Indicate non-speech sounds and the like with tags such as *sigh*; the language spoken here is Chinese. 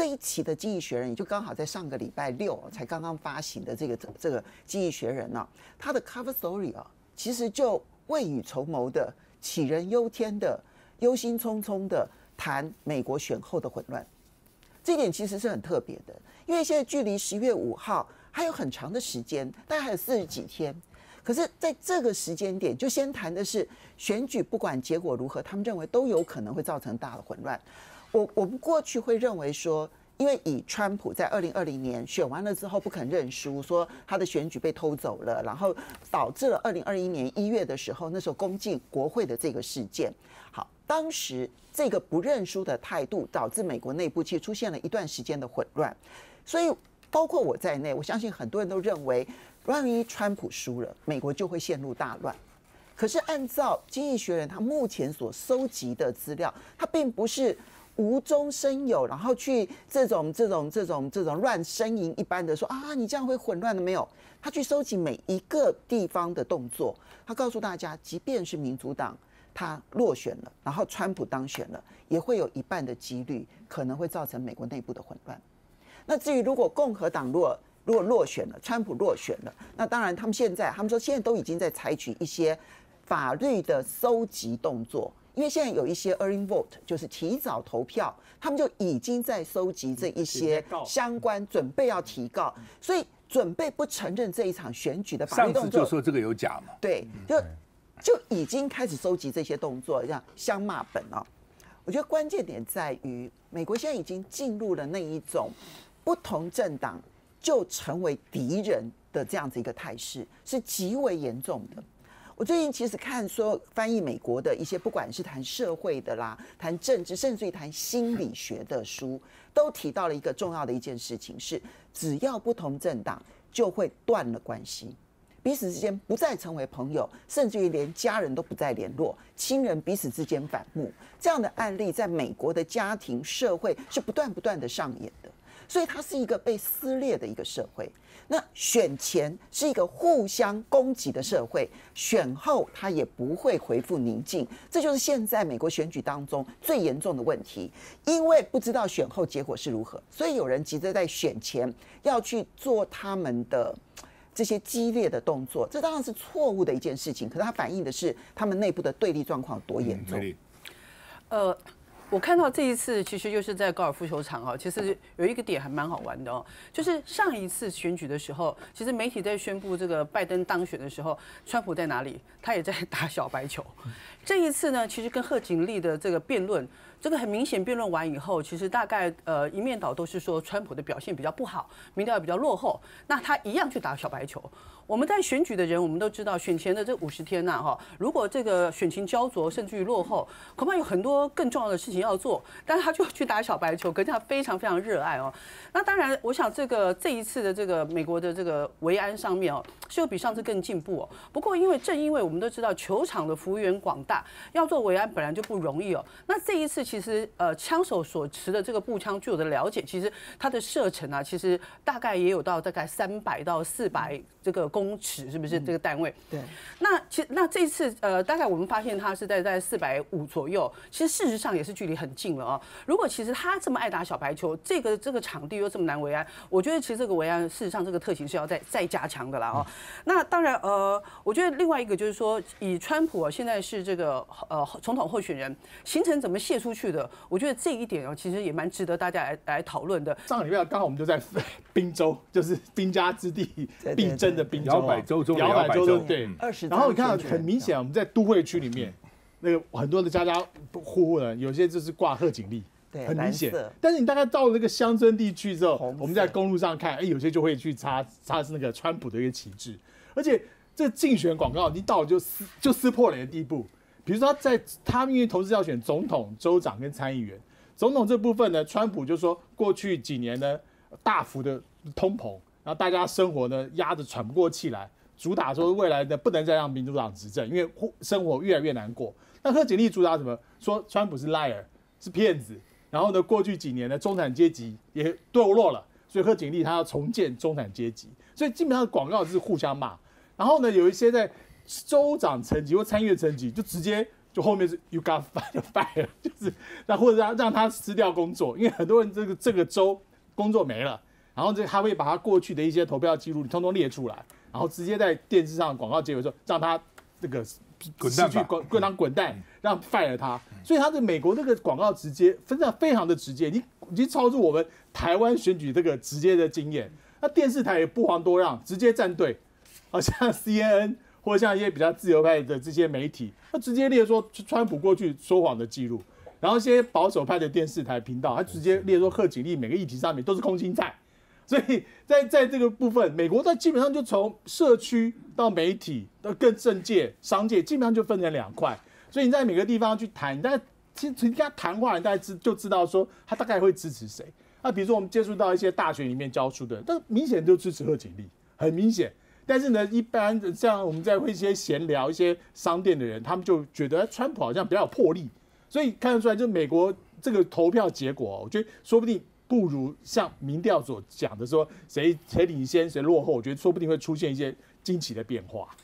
这一期的《经济学人》也就刚好在上个礼拜六才刚刚发行的这个这个《经济学人》呢，它的 cover story 啊，其实就未雨绸缪的、杞人忧天的、忧心忡忡的谈美国选后的混乱。这点其实是很特别的，因为现在距离十月五号还有很长的时间，大概还有四十几天。可是，在这个时间点，就先谈的是选举，不管结果如何，他们认为都有可能会造成大的混乱。我我们过去会认为说，因为以川普在二零二零年选完了之后不肯认输，说他的选举被偷走了，然后导致了二零二一年一月的时候，那时候攻进国会的这个事件。好，当时这个不认输的态度，导致美国内部其实出现了一段时间的混乱。所以，包括我在内，我相信很多人都认为，万一川普输了，美国就会陷入大乱。可是，按照《经济学人》他目前所收集的资料，他并不是。无中生有，然后去这种这种这种这种乱呻吟一般的说啊，你这样会混乱的没有？他去收集每一个地方的动作，他告诉大家，即便是民主党他落选了，然后川普当选了，也会有一半的几率可能会造成美国内部的混乱。那至于如果共和党落如果落选了，川普落选了，那当然他们现在他们说现在都已经在采取一些法律的搜集动作。因为现在有一些 early vote，就是提早投票，他们就已经在收集这一些相关准备要提告，所以准备不承认这一场选举的法律动作。就说这个有假嘛？对，就就已经开始收集这些动作，像相骂本啊。我觉得关键点在于，美国现在已经进入了那一种不同政党就成为敌人的这样子一个态势，是极为严重的。我最近其实看说翻译美国的一些，不管是谈社会的啦，谈政治，甚至于谈心理学的书，都提到了一个重要的一件事情：是只要不同政党，就会断了关系，彼此之间不再成为朋友，甚至于连家人都不再联络，亲人彼此之间反目，这样的案例在美国的家庭社会是不断不断的上演的，所以它是一个被撕裂的一个社会。那选前是一个互相攻击的社会，选后它也不会恢复宁静，这就是现在美国选举当中最严重的问题。因为不知道选后结果是如何，所以有人急着在选前要去做他们的这些激烈的动作，这当然是错误的一件事情。可是它反映的是他们内部的对立状况多严重。呃。我看到这一次，其实又是在高尔夫球场哦。其实有一个点还蛮好玩的哦，就是上一次选举的时候，其实媒体在宣布这个拜登当选的时候，川普在哪里？他也在打小白球。这一次呢，其实跟贺锦丽的这个辩论，这个很明显辩论完以后，其实大概呃一面倒都是说川普的表现比较不好，民调也比较落后。那他一样去打小白球。我们在选举的人，我们都知道，选前的这五十天呐，哈，如果这个选情焦灼，甚至于落后，恐怕有很多更重要的事情要做。但是他就去打小白球，可见他非常非常热爱哦。那当然，我想这个这一次的这个美国的这个维安上面哦，是有比上次更进步哦。不过，因为正因为我们都知道球场的幅员广大，要做维安本来就不容易哦。那这一次其实呃，枪手所持的这个步枪，据我的了解，其实它的射程啊，其实大概也有到大概三百到四百这个公。尺是不是这个单位？对。那其实那这次呃，大概我们发现他是在在四百五左右。其实事实上也是距离很近了哦。如果其实他这么爱打小排球，这个这个场地又这么难维安，我觉得其实这个维安事实上这个特勤是要再再加强的啦哦。那当然呃，我觉得另外一个就是说，以川普啊现在是这个呃总统候选人，行程怎么泄出去的？我觉得这一点哦，其实也蛮值得大家来来讨论的。上个礼拜刚好我们就在 *laughs* 滨州，就是兵家之地，必争的滨。摇摆州中，摇摆州中，对。然后你看，很明显，我们在都会区里面，那个很多的家家户户呢，有些就是挂贺锦丽，对，很明显。但是你大概到了那个乡村地区之后，我们在公路上看，哎，有些就会去插插是那个川普的一个旗帜，而且这竞选广告已经到了就撕就撕破脸的地步。比如说，在他们因为投资要选总统、州长跟参议员，总统这部分呢，川普就说过去几年呢大幅的通膨。然后大家生活呢压得喘不过气来，主打说未来呢不能再让民主党执政，因为生活越来越难过。那贺锦丽主打什么？说川普是 liar，是骗子。然后呢，过去几年呢中产阶级也堕落了，所以贺锦丽她要重建中产阶级。所以基本上广告是互相骂。然后呢，有一些在州长层级或参议员层级就直接就后面是 you got fired，就 *laughs* 是那或者让让他辞掉工作，因为很多人这个这个州工作没了，然后这他会把他过去的一些投票记录通通列出来，然后直接在电视上广告结尾说让他这个滚蛋滚滚蛋滚蛋，让 fire 他，所以他的美国这个广告直接非常非常的直接，你已经超出我们台湾选举这个直接的经验。那电视台也不遑多让，直接站队，好像 CNN。或者像一些比较自由派的这些媒体，他直接列说川普过去说谎的记录，然后一些保守派的电视台频道，他直接列说贺锦丽每个议题上面都是空心菜，所以在在这个部分，美国它基本上就从社区到媒体到更政界、商界，基本上就分成两块，所以你在每个地方去谈，但其实你跟他谈话，你大概知就知道说他大概会支持谁。那比如说我们接触到一些大学里面教书的，那明显就支持贺锦丽，很明显。但是呢，一般像我们在会一些闲聊一些商店的人，他们就觉得川普好像比较有魄力，所以看得出来，就美国这个投票结果，我觉得说不定不如像民调所讲的说谁谁领先谁落后，我觉得说不定会出现一些惊奇的变化。